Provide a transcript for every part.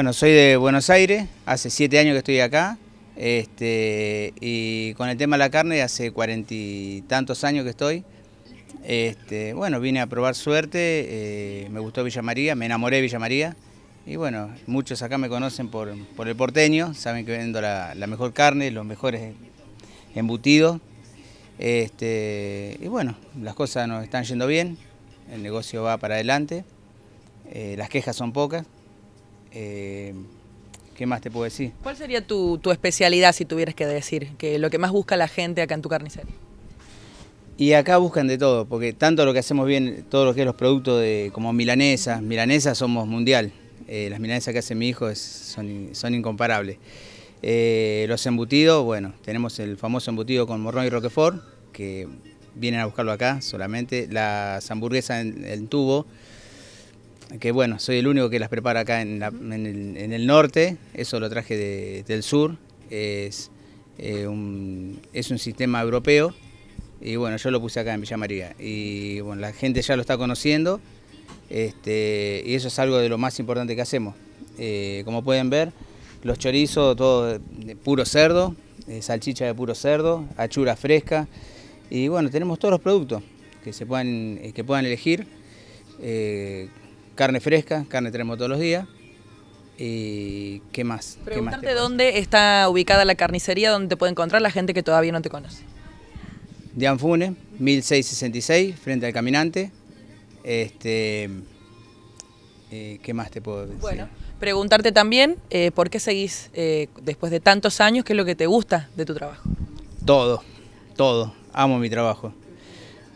Bueno, soy de Buenos Aires, hace siete años que estoy acá, este, y con el tema de la carne hace cuarenta y tantos años que estoy. Este, bueno, vine a probar suerte, eh, me gustó Villa María, me enamoré de Villa María, y bueno, muchos acá me conocen por, el porteño, saben que vendo la, mejor carne, los mejores embutidos, este, y bueno, las cosas nos están yendo bien, el negocio va para adelante, eh, las quejas son pocas. Eh, ¿Qué más te puedo decir? ¿Cuál sería tu, especialidad si tuvieras que decir? Que lo que más busca la gente acá en tu carnicería. Y acá buscan de todo, porque tanto lo que hacemos bien, todo lo que es los productos de como milanesas, milanesas somos mundial. Eh, las milanesas que hace mi hijo son, son incomparables. Eh, los embutidos, bueno, tenemos el famoso embutido con morrón y roquefort, que vienen a buscarlo acá solamente. Las hamburguesas en tubo, que bueno, soy el único que las prepara acá en, el, norte, eso lo traje del sur, es, eh, un, es un sistema europeo y bueno, yo lo puse acá en Villa María y bueno, la gente ya lo está conociendo este, y eso es algo de lo más importante que hacemos. Eh, como pueden ver, los chorizos, todo de puro cerdo, eh, salchicha de puro cerdo, achura fresca y bueno, tenemos todos los productos que se puedan, que puedan elegir carne fresca, carne tenemos todos los días. ¿Y qué más? Preguntarte dónde está ubicada la carnicería, donde te puede encontrar la gente que todavía no te conoce. Dianfune, 1666, frente al caminante. Este, eh, ¿Qué más te puedo decir? Bueno, preguntarte también eh, por qué seguís eh, después de tantos años, qué es lo que te gusta de tu trabajo. Todo, todo. Amo mi trabajo.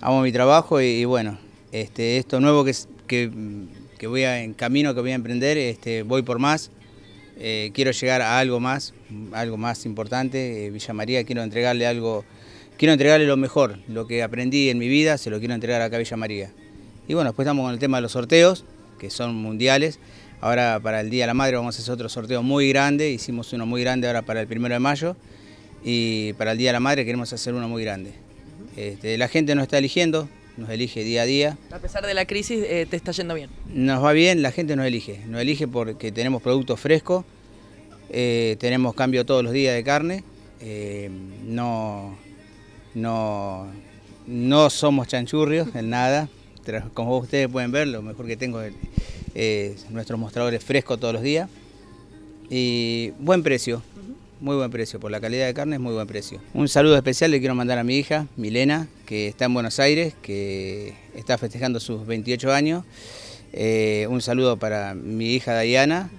Amo mi trabajo y, bueno, este, esto nuevo que, que que voy a, en camino que voy a emprender, este, voy por más. Eh, quiero llegar a algo más, algo más importante. Eh, Villa María quiero entregarle algo, quiero entregarle lo mejor, lo que aprendí en mi vida, se lo quiero entregar acá a Villa María. Y bueno, después estamos con el tema de los sorteos, que son mundiales. Ahora para el Día de la Madre vamos a hacer otro sorteo muy grande, hicimos uno muy grande ahora para el primero de mayo y para el Día de la Madre queremos hacer uno muy grande. Este, la gente nos está eligiendo, nos elige día a día. A pesar de la crisis, eh, ¿te está yendo bien? Nos va bien, la gente nos elige. Nos elige porque tenemos productos frescos, eh, tenemos cambio todos los días de carne, eh, no, no, no somos chanchurrios en nada. Como ustedes pueden ver, lo mejor que tengo es nuestros mostradores frescos todos los días. Y buen precio, muy buen precio, por la calidad de carne es muy buen precio. Un saludo especial le quiero mandar a mi hija, Milena, que está en Buenos Aires, que está festejando sus 28 años. Eh, un saludo para mi hija Diana,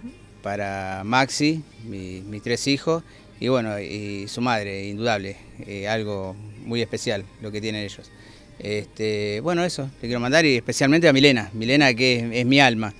para Maxi, mis tres hijos, y bueno, y su madre, indudable, eh, algo muy especial lo que tienen ellos. Este, bueno, eso, le quiero mandar y especialmente a Milena, Milena que es mi alma.